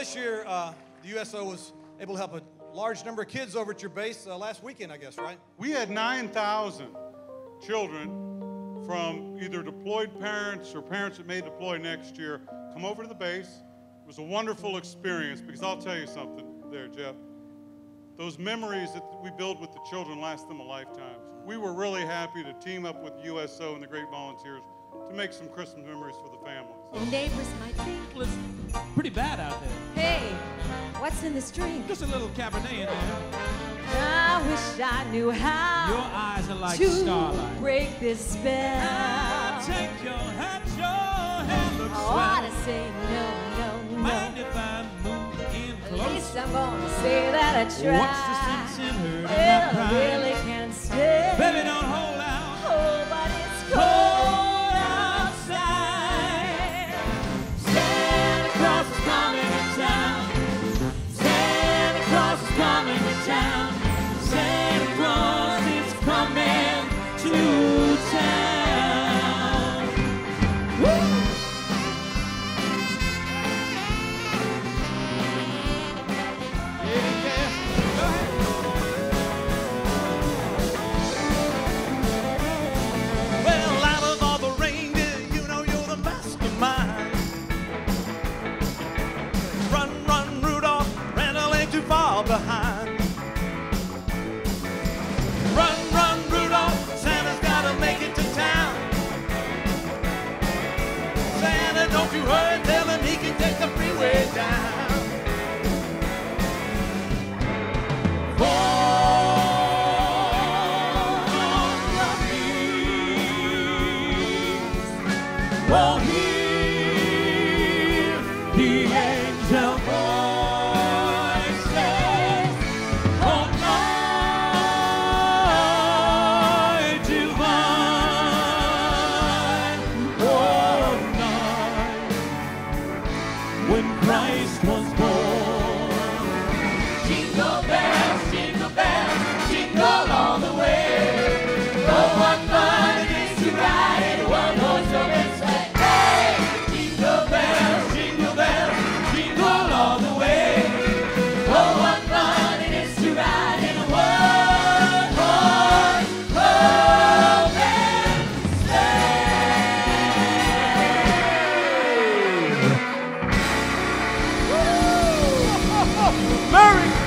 this year, uh, the USO was able to help a large number of kids over at your base uh, last weekend, I guess, right? We had 9,000 children from either deployed parents or parents that may deploy next year come over to the base. It was a wonderful experience because I'll tell you something there, Jeff. Those memories that we build with the children last them a lifetime. We were really happy to team up with USO and the great volunteers to make some Christmas memories for the families. The Neighbors might think, Listen, pretty bad out there. hey, what's in this drink? Just a little Cabernet in there. I wish I knew how Your eyes are like to starlight. break this spell. I'll take your hat, your hair looks oh, I ought swell. to say no, no, Mind if I move in At close? least I'm gonna say that I tried. What's the sense in my Well, I really can't stay. Baby, don't hold out. Oh, but it's cold outside. Santa Claus is coming to town. Santa Claus is coming to town. Santa far behind. Run, run, Rudolph, Santa's gotta make it to town. Santa, don't you hurry, tell him he can take the freeway down. Oh, here he America!